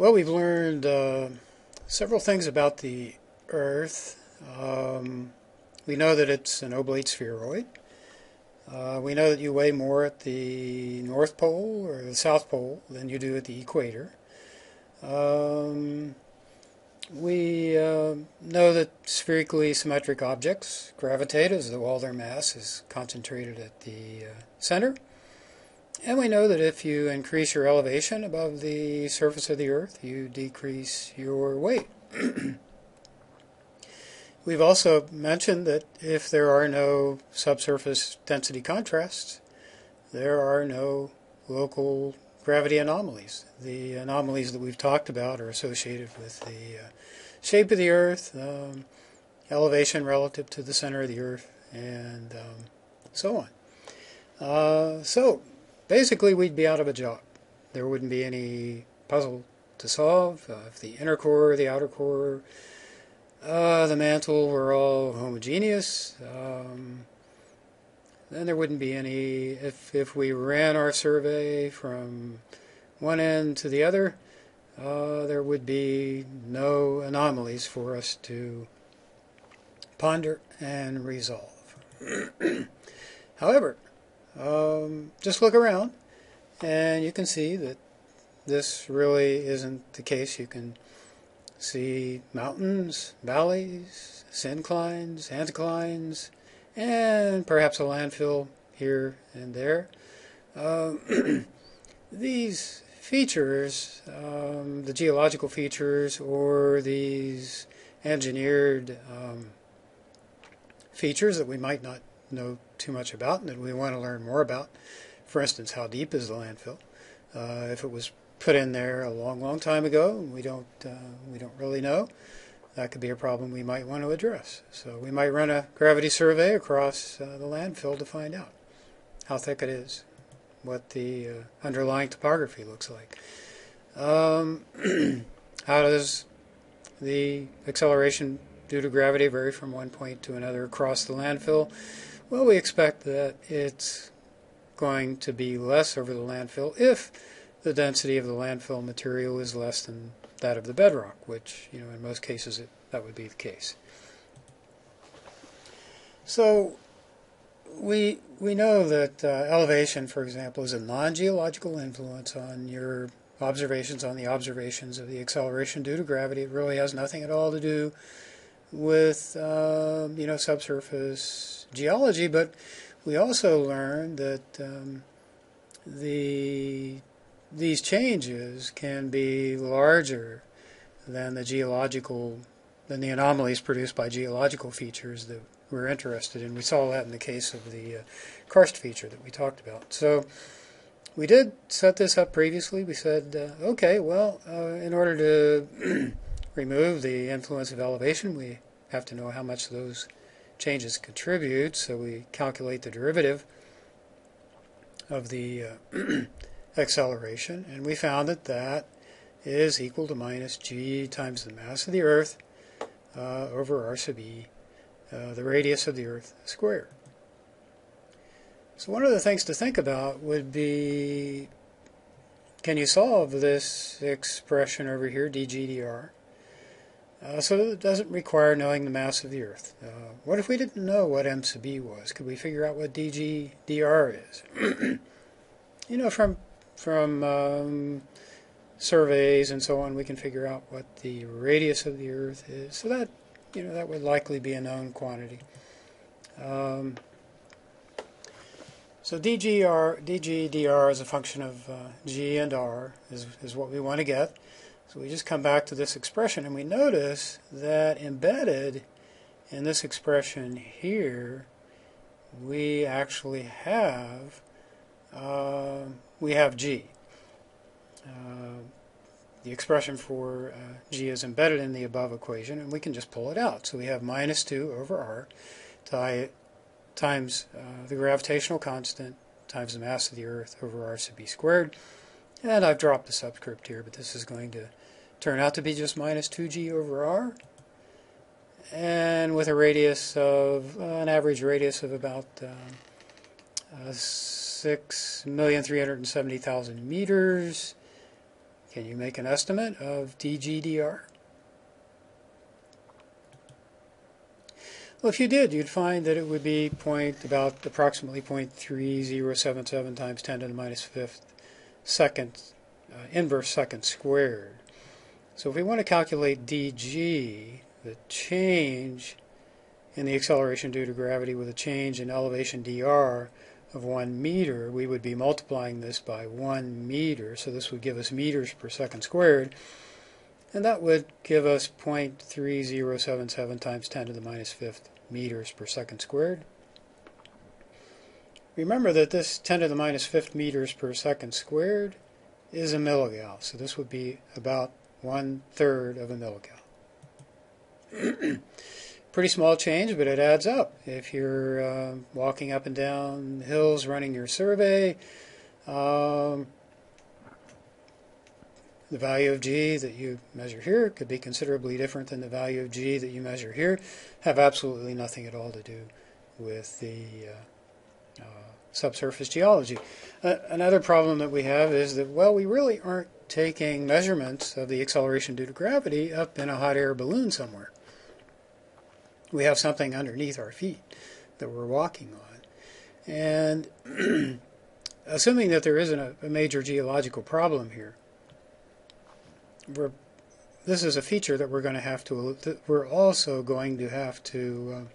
Well, we've learned uh, several things about the Earth. Um, we know that it's an oblate spheroid. Uh, we know that you weigh more at the North Pole or the South Pole than you do at the equator. Um, we uh, know that spherically symmetric objects gravitate as though all their mass is concentrated at the uh, center. And we know that if you increase your elevation above the surface of the Earth, you decrease your weight. We've also mentioned that if there are no subsurface density contrasts, there are no local gravity anomalies. The anomalies that we've talked about are associated with the uh, shape of the Earth, um, elevation relative to the center of the Earth, and um, so on. Uh, so, basically, we'd be out of a job. There wouldn't be any puzzle to solve. If the inner core, the outer core, uh, the mantle were all homogeneous, um, then there wouldn't be any. If if we ran our survey from one end to the other, uh, there would be no anomalies for us to ponder and resolve. However, um, just look around and you can see that this really isn't the case. You can see mountains, valleys, synclines, anticlines, and perhaps a landfill here and there. Um, these features, um, the geological features, or these engineered um, features that we might not know too much about and that we want to learn more about. For instance, how deep is the landfill? Uh, if it was put in there a long, long time ago, we don't uh, we don't really know, that could be a problem we might want to address. So we might run a gravity survey across uh, the landfill to find out how thick it is, what the uh, underlying topography looks like. Um, how does the acceleration due to gravity vary from one point to another across the landfill? Well, we expect that it's going to be less over the landfill if the density of the landfill material is less than that of the bedrock, which, you know, in most cases it, that would be the case. So we we know that uh, elevation, for example, is a non-geological influence on your observations on the observations of the acceleration due to gravity. It really has nothing at all to do with uh, you know subsurface geology. But we also learned that um, the these changes can be larger than the geological than the anomalies produced by geological features that we're interested in. We saw that in the case of the uh, karst feature that we talked about. So we did set this up previously. We said, uh, okay, well, uh, in order to remove the influence of elevation, we have to know how much those changes contribute. So we calculate the derivative of the uh, acceleration, and we found that that is equal to minus g times the mass of the Earth uh, over r sub e, uh, the radius of the Earth squared. So one of the things to think about would be, can you solve this expression over here, dgdr? Uh, so it doesn't require knowing the mass of the Earth. Uh, what if we didn't know what m sub e was? Could we figure out what dgdr is? you know, from from um, surveys and so on, we can figure out what the radius of the Earth is. So that, you know, that would likely be a known quantity. Um, so DGR, DGDR is a function of uh, G and R is, is what we want to get. So we just come back to this expression and we notice that embedded in this expression here, we actually have uh, we have g. Uh, the expression for uh, g is embedded in the above equation, and we can just pull it out. So we have minus 2 over r times uh, the gravitational constant times the mass of the Earth over r sub b squared. And I've dropped the subscript here, but this is going to turn out to be just minus 2g over r. And with a radius of, uh, an average radius of about uh, 6,370,000 meters Can you make an estimate of dGdr? Well, if you did, you'd find that it would be point about approximately 0.3077 times 10 to the minus fifth second, uh, inverse second squared. So if we want to calculate dg, the change in the acceleration due to gravity with a change in elevation dr of 1 meter, we would be multiplying this by 1 meter, so this would give us meters per second squared, and that would give us 0.3077 times 10 to the minus fifth meters per second squared. Remember that this 10 to the minus fifth meters per second squared is a milligal, so this would be about one third of a milligal. Pretty small change, but it adds up. If you're uh, walking up and down hills running your survey, um, the value of g that you measure here could be considerably different than the value of g that you measure here, have absolutely nothing at all to do with the uh, uh, subsurface geology. Uh, another problem that we have is that, well, we really aren't taking measurements of the acceleration due to gravity up in a hot air balloon somewhere. We have something underneath our feet that we're walking on. And assuming that there isn't a, a major geological problem here, we're, this is a feature that we're going to have to, we're also going to have to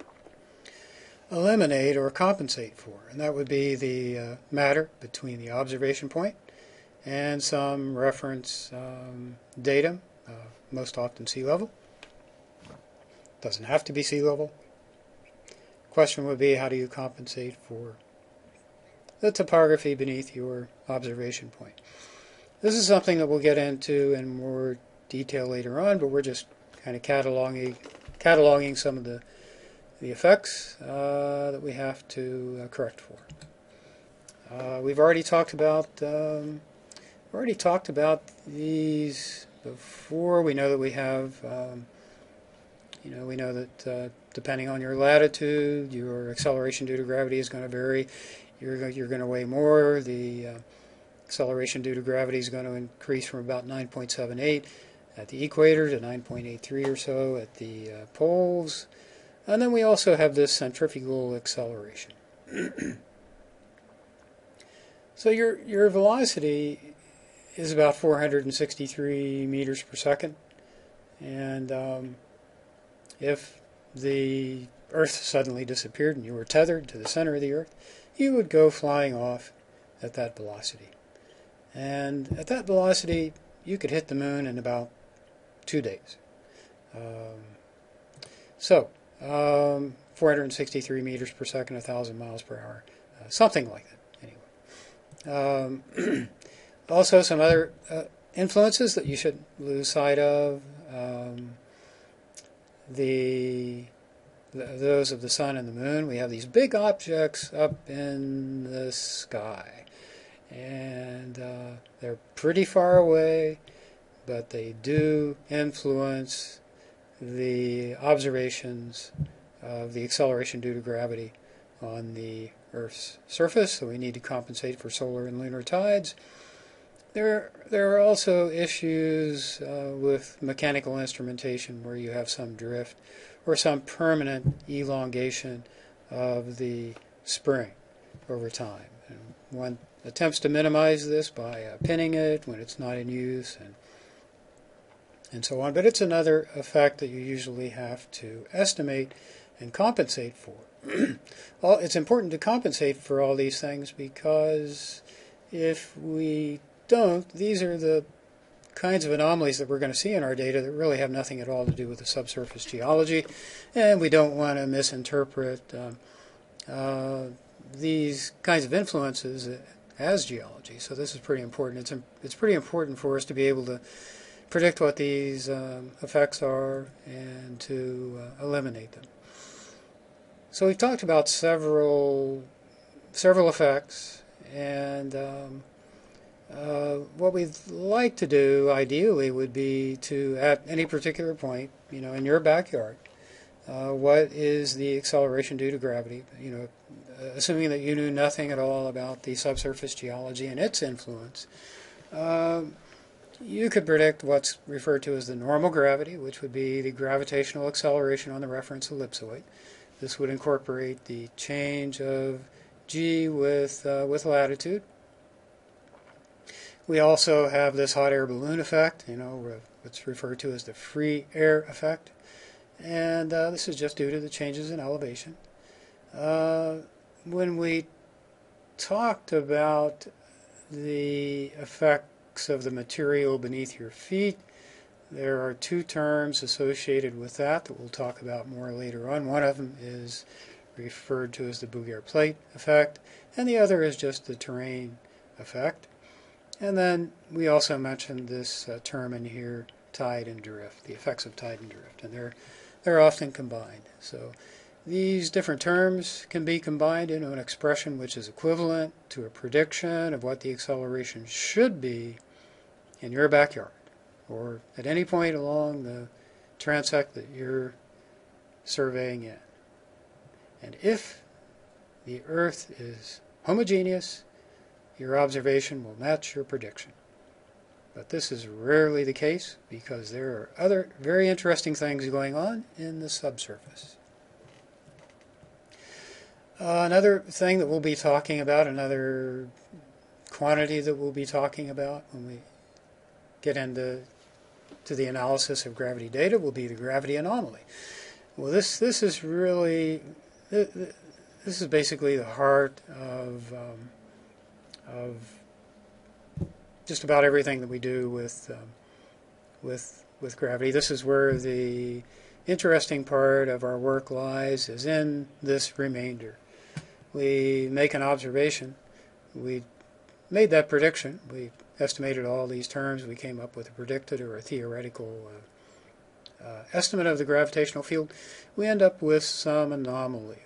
uh, eliminate or compensate for. And that would be the uh, matter between the observation point and some reference um, data, uh, most often sea level. Doesn't have to be sea level. Question would be how do you compensate for the topography beneath your observation point? This is something that we'll get into in more detail later on, but we're just kind of cataloging, cataloging some of the, the effects uh, that we have to uh, correct for. Uh, we've already talked about um, already talked about these before. We know that we have, um, you know, we know that uh, depending on your latitude, your acceleration due to gravity is going to vary. You're you're going to weigh more. The uh, acceleration due to gravity is going to increase from about 9.78 at the equator to 9.83 or so at the uh, poles. And then we also have this centrifugal acceleration. so your, your velocity is about 463 meters per second. And um, if the Earth suddenly disappeared and you were tethered to the center of the Earth, you would go flying off at that velocity. And at that velocity, you could hit the moon in about two days. Um, so, um, 463 meters per second, 1,000 miles per hour, uh, something like that, anyway. Um, also, some other uh, influences that you should lose sight of um, the, those of the sun and the moon. We have these big objects up in the sky and uh, they're pretty far away, but they do influence the observations of the acceleration due to gravity on the Earth's surface, so we need to compensate for solar and lunar tides. There, there are also issues uh, with mechanical instrumentation where you have some drift or some permanent elongation of the spring over time. And one attempts to minimize this by uh, pinning it when it's not in use and and so on. But it's another effect that you usually have to estimate and compensate for. Well, it's important to compensate for all these things because if we don't, these are the kinds of anomalies that we're going to see in our data that really have nothing at all to do with the subsurface geology, and we don't want to misinterpret um, uh, these kinds of influences as geology. So this is pretty important. It's, it's pretty important for us to be able to predict what these um, effects are and to uh, eliminate them. So we've talked about several several effects, and um, uh, what we'd like to do ideally would be to at any particular point, you know, in your backyard, uh, what is the acceleration due to gravity? You know, assuming that you knew nothing at all about the subsurface geology and its influence, uh, you could predict what's referred to as the normal gravity, which would be the gravitational acceleration on the reference ellipsoid. This would incorporate the change of g with, uh, with latitude. We also have this hot air balloon effect, you know, what's referred to as the free air effect. And uh, this is just due to the changes in elevation. Uh, when we talked about the effects of the material beneath your feet, there are two terms associated with that that we'll talk about more later on. One of them is referred to as the Bouguer plate effect, and the other is just the terrain effect. And then we also mentioned this uh, term in here, tide and drift, the effects of tide and drift, and they're they're often combined. So these different terms can be combined into an expression which is equivalent to a prediction of what the acceleration should be in your backyard or at any point along the transect that you're surveying in. And if the Earth is homogeneous, your observation will match your prediction. But this is rarely the case because there are other very interesting things going on in the subsurface. Uh, another thing that we'll be talking about, another quantity that we'll be talking about when we get into to the analysis of gravity data will be the gravity anomaly. Well, this this is really this is basically the heart of um, of just about everything that we do with um, with with gravity. This is where the interesting part of our work lies is in this remainder. We make an observation. We made that prediction. We estimated all these terms. We came up with a predicted or a theoretical uh, uh, estimate of the gravitational field. We end up with some anomaly.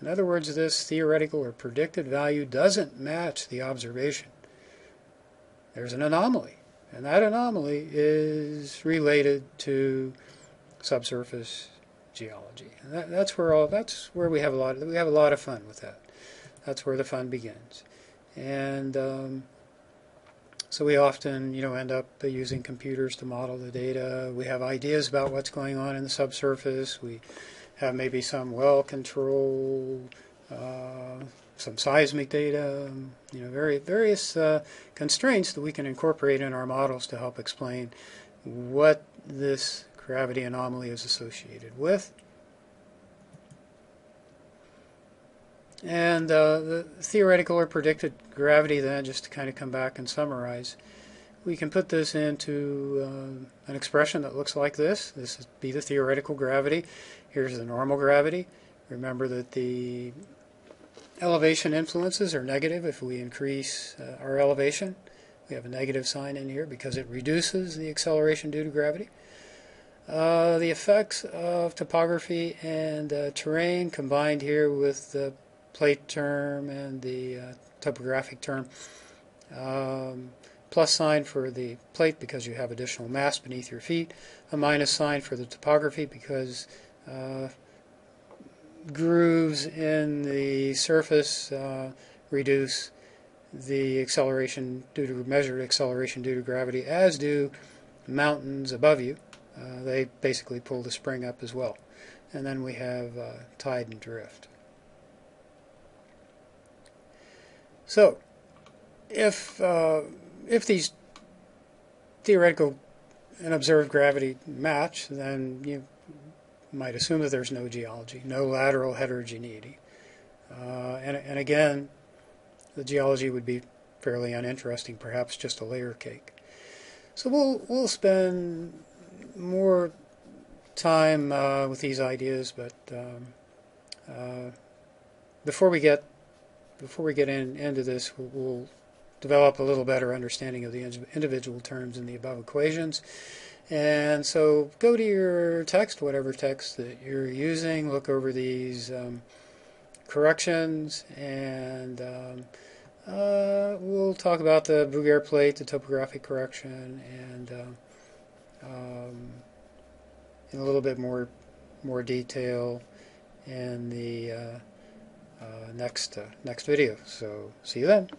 In other words, this theoretical or predicted value doesn't match the observation. There's an anomaly, and that anomaly is related to subsurface geology. And that, that's where all that's where we have a lot of, we have a lot of fun with that. That's where the fun begins. And um, so we often, you know, end up using computers to model the data. We have ideas about what's going on in the subsurface. We have maybe some well control, uh, some seismic data, you know, very, various uh, constraints that we can incorporate in our models to help explain what this gravity anomaly is associated with. And uh, the theoretical or predicted gravity, then, just to kind of come back and summarize, we can put this into uh, an expression that looks like this. This would be the theoretical gravity. Here's the normal gravity. Remember that the elevation influences are negative if we increase uh, our elevation. We have a negative sign in here because it reduces the acceleration due to gravity. Uh, the effects of topography and uh, terrain combined here with the plate term and the uh, topographic term. Um, plus sign for the plate because you have additional mass beneath your feet. A minus sign for the topography because uh, grooves in the surface uh, reduce the acceleration due to measured acceleration due to gravity, as do mountains above you. Uh, they basically pull the spring up as well. And then we have uh, tide and drift. So, if uh, if these theoretical and observed gravity match, then you might assume that there's no geology, no lateral heterogeneity. Uh, and, and again, the geology would be fairly uninteresting, perhaps just a layer cake. So we'll we'll spend more time uh, with these ideas, but um, uh, before we get before we get in, into this, we'll, we'll, develop a little better understanding of the individual terms in the above equations. And so go to your text, whatever text that you're using, look over these um, corrections, and um, uh, we'll talk about the Bouguer plate, the topographic correction, and uh, um, in a little bit more more detail in the uh, uh, next uh, next video. So see you then.